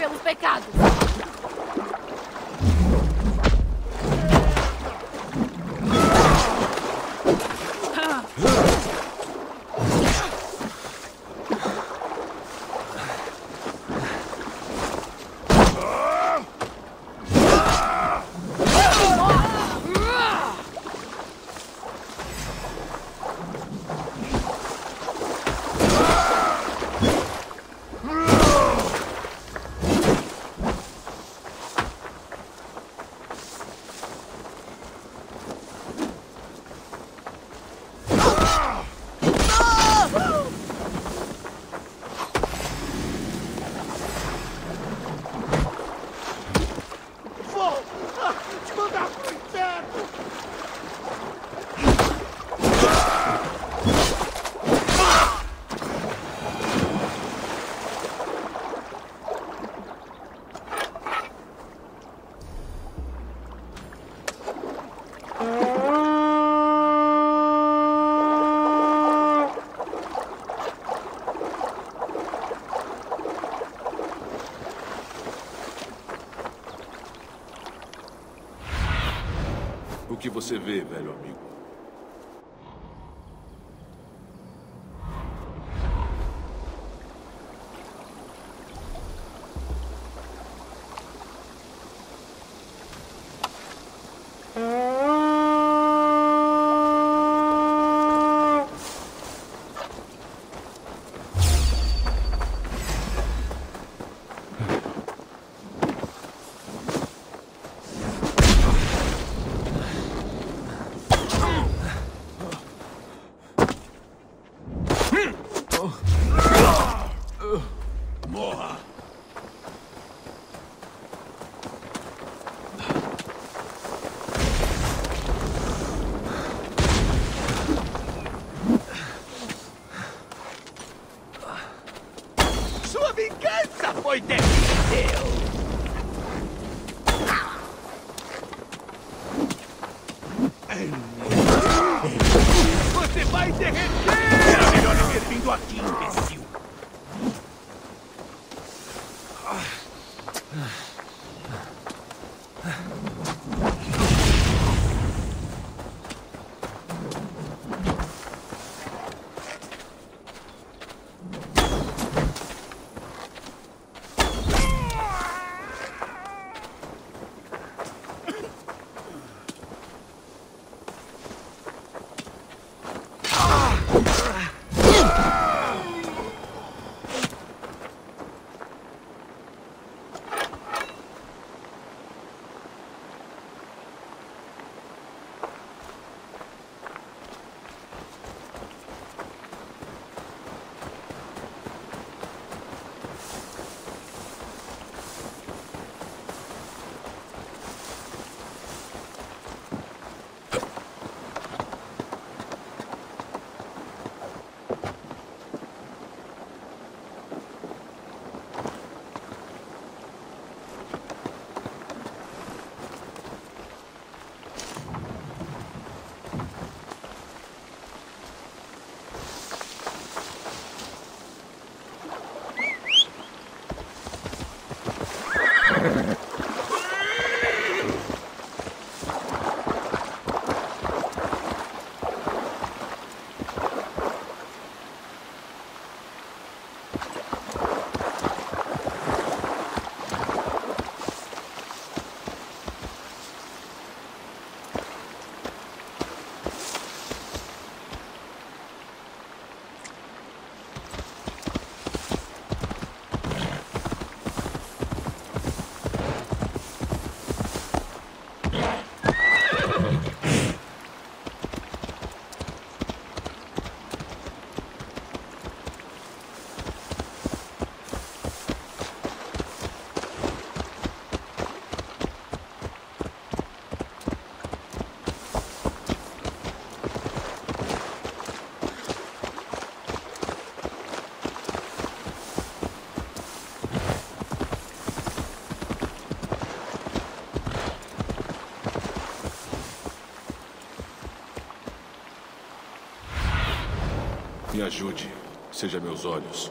pelos pecados. Você vê, velho amigo? Ajude. Seja meus olhos.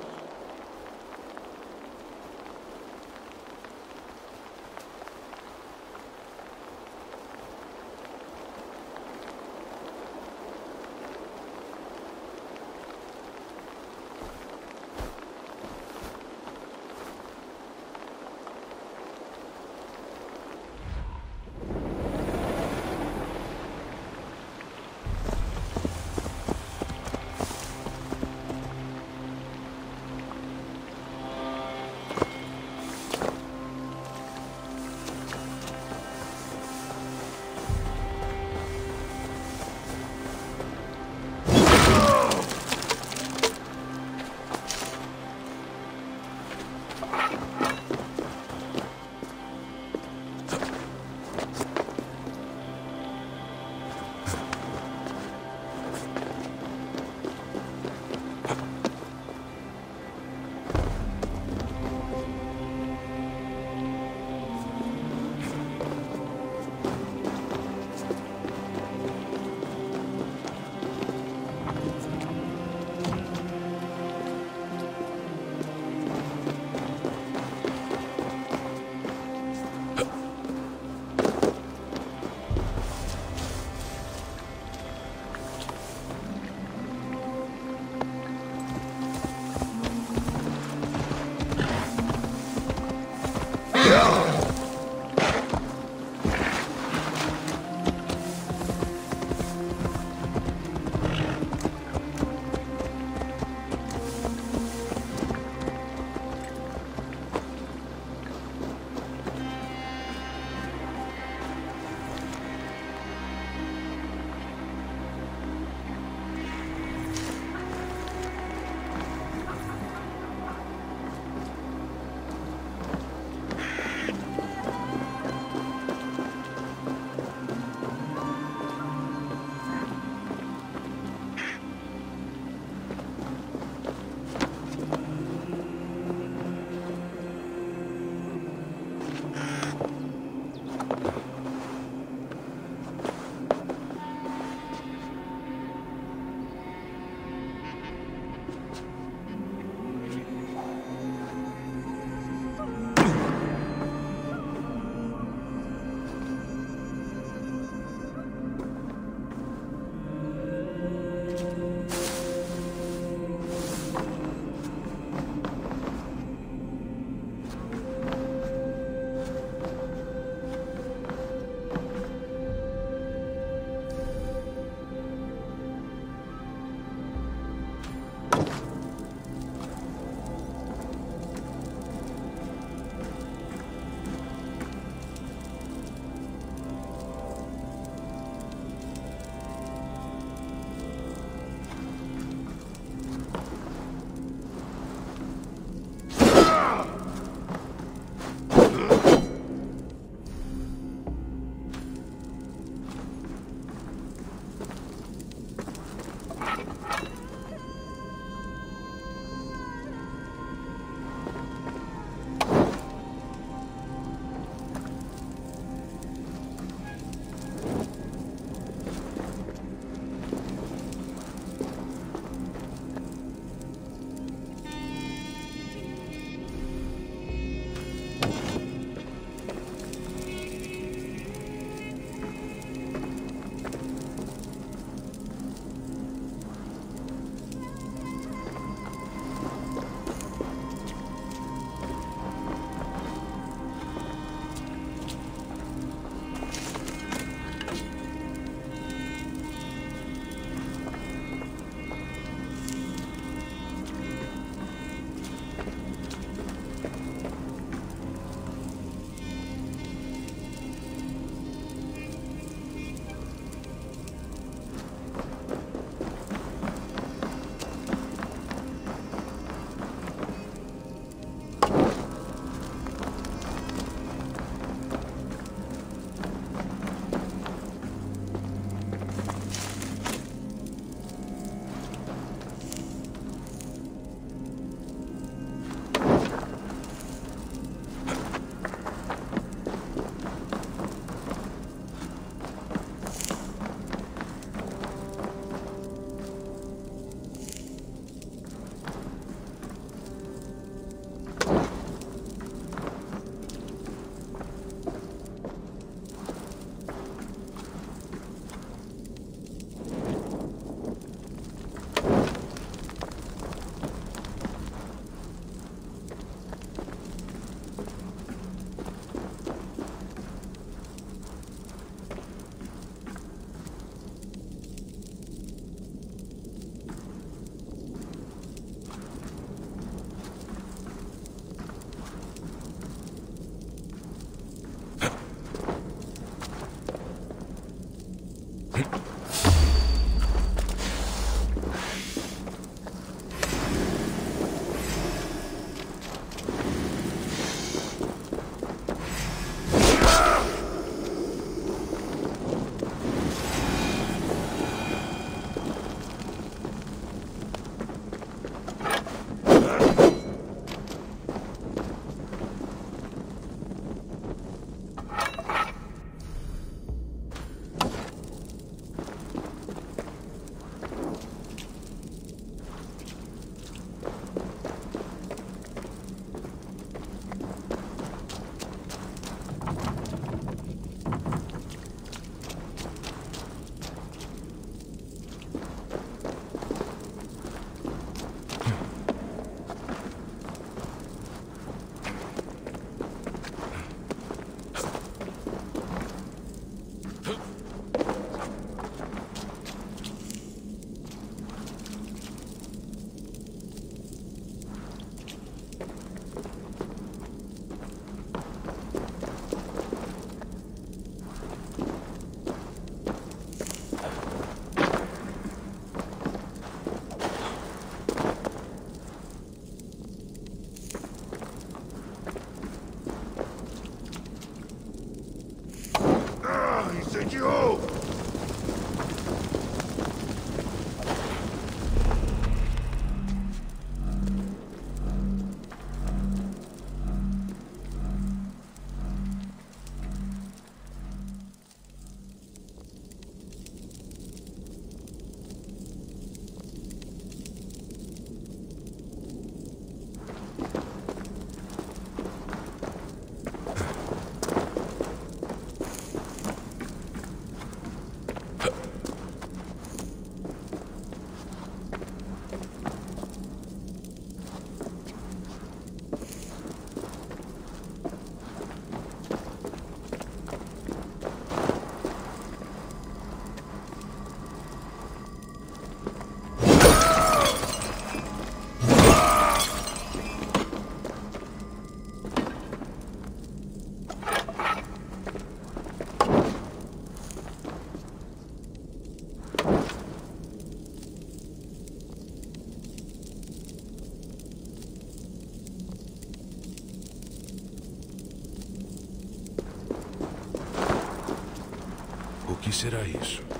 Será isso?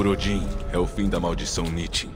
Por Odin, é o fim da maldição Nithin.